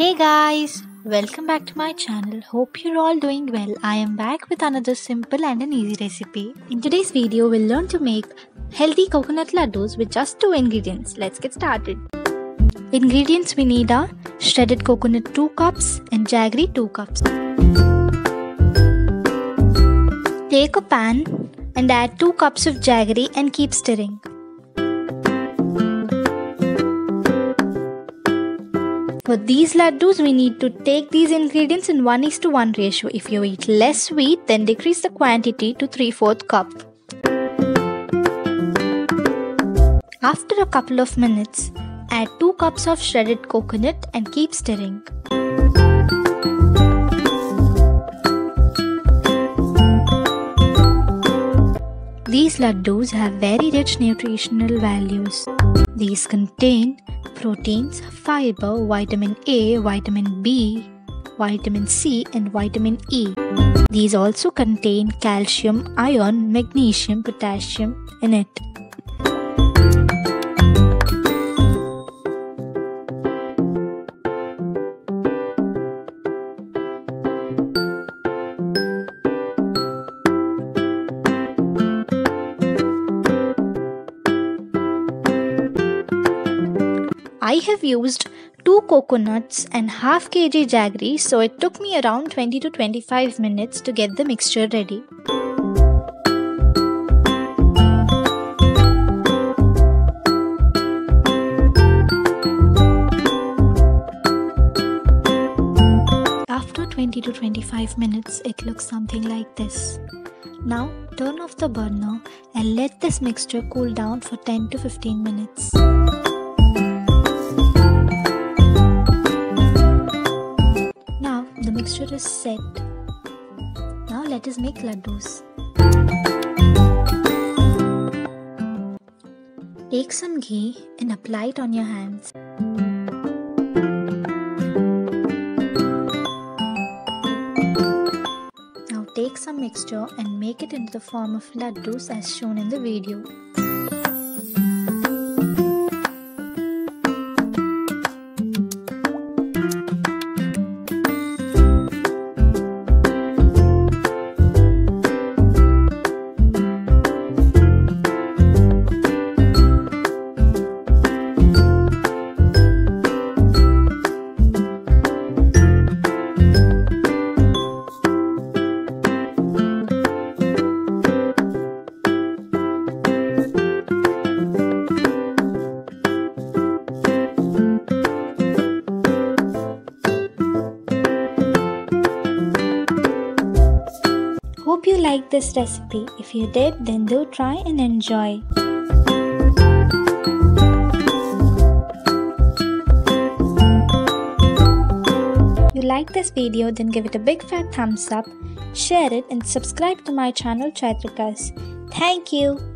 Hey guys, welcome back to my channel. Hope you're all doing well. I am back with another simple and an easy recipe. In today's video, we'll learn to make healthy coconut laddus with just two ingredients. Let's get started. Ingredients we need are shredded coconut 2 cups and jaggery 2 cups. Take a pan and add 2 cups of jaggery and keep stirring. For these laddus, we need to take these ingredients in 1 is to 1 ratio. If you eat less sweet, then decrease the quantity to 3 4 cup. After a couple of minutes, add 2 cups of shredded coconut and keep stirring. These laddus have very rich nutritional values. These contain proteins, fiber, vitamin A, vitamin B, vitamin C, and vitamin E. These also contain calcium, iron, magnesium, potassium in it. I have used 2 coconuts and half kg jaggery so it took me around 20 to 25 minutes to get the mixture ready. After 20 to 25 minutes it looks something like this. Now turn off the burner and let this mixture cool down for 10 to 15 minutes. Mixture is set. Now let us make laddus. Take some ghee and apply it on your hands. Now take some mixture and make it into the form of laddus as shown in the video. Hope you liked this recipe. If you did, then do try and enjoy. you like this video, then give it a big fat thumbs up, share it and subscribe to my channel Chaitrika's. Thank you.